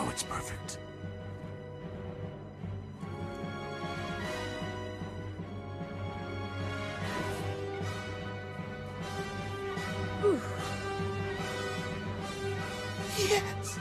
Now it's perfect. Yes.